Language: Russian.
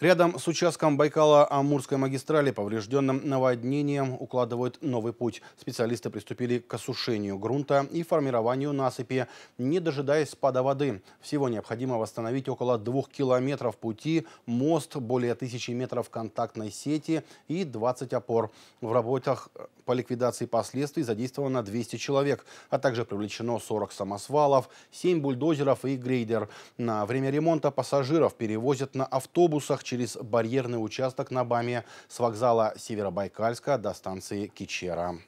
Рядом с участком Байкала-Амурской магистрали, поврежденным наводнением, укладывают новый путь. Специалисты приступили к осушению грунта и формированию насыпи, не дожидаясь спада воды. Всего необходимо восстановить около двух километров пути, мост, более тысячи метров контактной сети и 20 опор. В работах по ликвидации последствий задействовано 200 человек, а также привлечено 40 самосвалов, 7 бульдозеров и грейдер. На время ремонта пассажиров перевозят на автобусах через барьерный участок на БАМе с вокзала Северобайкальска до станции Кичера.